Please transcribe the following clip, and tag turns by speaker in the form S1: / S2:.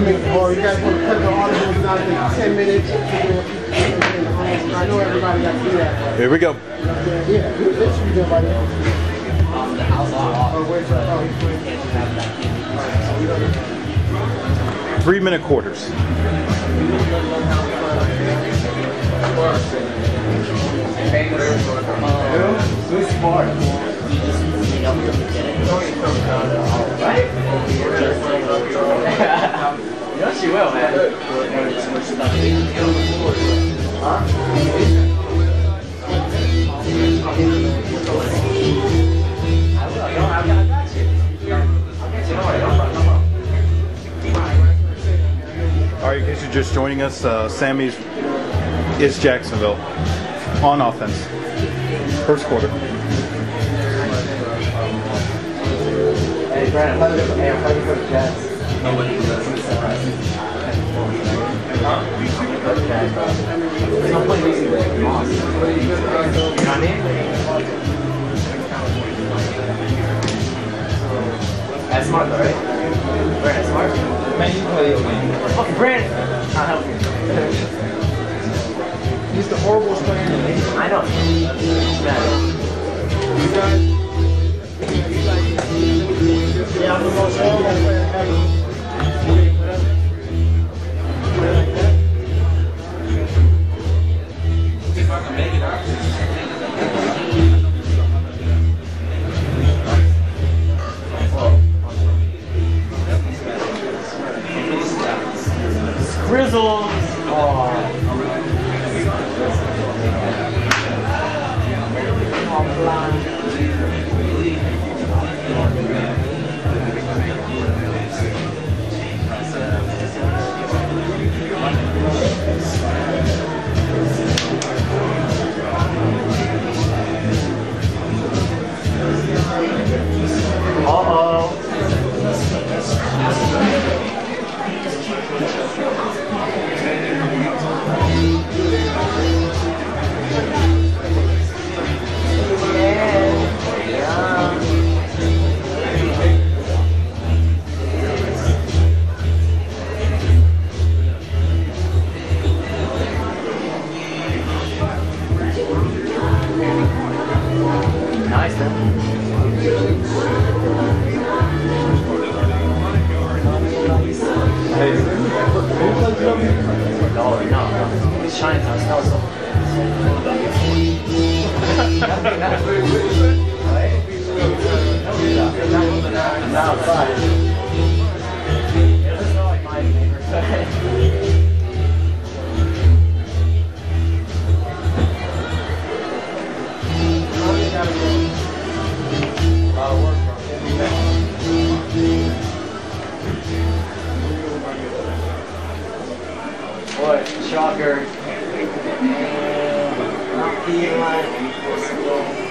S1: Or you guys want to cut the articles down to 10 minutes? I know everybody got to do that.
S2: Here we go.
S1: Yeah, yeah, this should be done by then. Where's the, he's-
S2: Three minute quarters.
S3: Yes,
S2: you're just joining us, uh, Sammy's is Jacksonville on offense. First quarter.
S3: Hey, Brandon, did you go to Jets? That's smart though, right? Brandon, smart? Man, you play your game. Fucking Brandon! I'll help you.
S1: he's the horrible player in the league.
S3: I know.
S1: You guys,
S3: Grizzles! Oh.
S2: Hey,
S3: No, no. It's so. Not. It Boy, shocker. Not